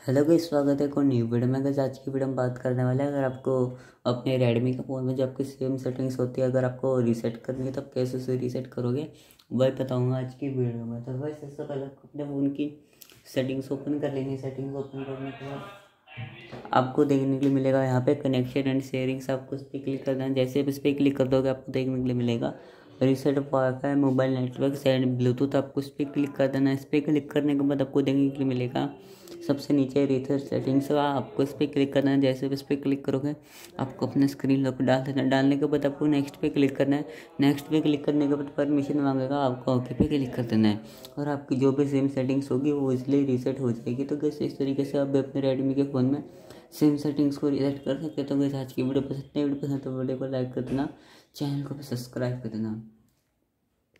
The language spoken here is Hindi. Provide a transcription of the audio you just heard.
हेलो गाइस, स्वागत है को न्यू वीडियो में। आज की वीडियो में बात करने वाले हैं, अगर आपको अपने रेडमी के फ़ोन में जो आपकी सेम सेटिंग्स होती है, अगर आपको रीसेट करनी है तो आप कैसे उसे रीसेट करोगे, वही बताऊँगा आज की वीडियो में। तो वैसे सबसे पहले आपको अपने फ़ोन की सेटिंग्स ओपन कर लेनी है। सेटिंग्स ओपन करने के बाद आपको देखने के लिए मिलेगा यहाँ पे कनेक्शन एंड शेयरिंग्स आपको उस पर क्लिक करना है। जैसे आप इस पर क्लिक कर दोगे, आपको देखने के लिए मिलेगा। Reset wifi mobile network, send bluetooth आपको इस पर क्लिक कर देना। है इस पर क्लिक करने के बाद आपको देखने के लिए मिलेगा सबसे नीचे रिसर्च सेटिंग्स आपको इस पर क्लिक करना है, जैसे इस पर क्लिक करोगे, आपको अपना स्क्रीन लॉक डाल देना। डालने के बाद आपको नेक्स्ट पे क्लिक करना है। नेक्स्ट पे क्लिक करने के बाद परमिशन मांगेगा, आपको ओके पे क्लिक कर देना है। और आपकी जो भी सेम सेटिंग्स होगी, वो इसलिए रीसेट हो जाएगी। तो कैसे इस तरीके से आप अपने रेडमी के फ़ोन में सेम सेटिंग्स को रिलेक्ट कर सकते तो मेरे आज की वीडियो पसंद नहीं वीडियो पसंद तो वीडियो को लाइक कर देना, चैनल को भी सब्सक्राइब कर देना।